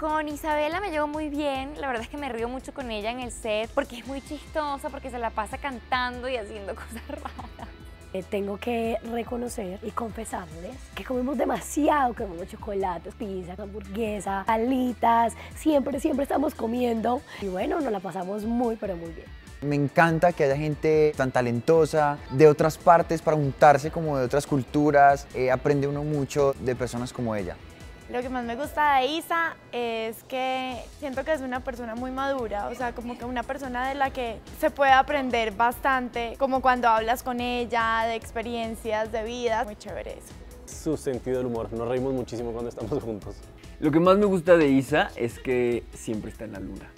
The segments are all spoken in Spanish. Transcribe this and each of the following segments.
Con Isabela me llevo muy bien, la verdad es que me río mucho con ella en el set porque es muy chistosa, porque se la pasa cantando y haciendo cosas raras. Eh, tengo que reconocer y confesarles que comemos demasiado, comemos chocolates, pizza, hamburguesa, alitas, siempre, siempre estamos comiendo y bueno, nos la pasamos muy, pero muy bien. Me encanta que haya gente tan talentosa de otras partes para juntarse como de otras culturas, eh, aprende uno mucho de personas como ella. Lo que más me gusta de Isa es que siento que es una persona muy madura, o sea, como que una persona de la que se puede aprender bastante, como cuando hablas con ella, de experiencias de vida, muy chévere eso. Su sentido del humor, nos reímos muchísimo cuando estamos juntos. Lo que más me gusta de Isa es que siempre está en la luna.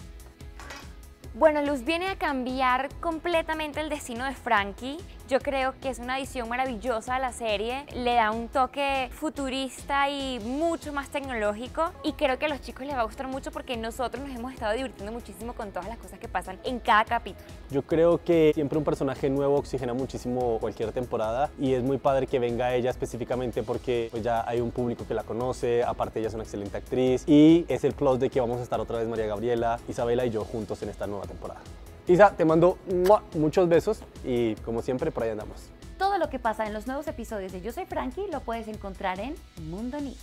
Bueno, Luz viene a cambiar completamente el destino de Frankie. Yo creo que es una edición maravillosa a la serie, le da un toque futurista y mucho más tecnológico y creo que a los chicos les va a gustar mucho porque nosotros nos hemos estado divirtiendo muchísimo con todas las cosas que pasan en cada capítulo. Yo creo que siempre un personaje nuevo oxigena muchísimo cualquier temporada y es muy padre que venga ella específicamente porque pues, ya hay un público que la conoce, aparte ella es una excelente actriz y es el plus de que vamos a estar otra vez María Gabriela, Isabela y yo juntos en esta nueva temporada. Isa, te mando muchos besos y como siempre por ahí andamos. Todo lo que pasa en los nuevos episodios de Yo Soy Frankie lo puedes encontrar en Mundo Nick.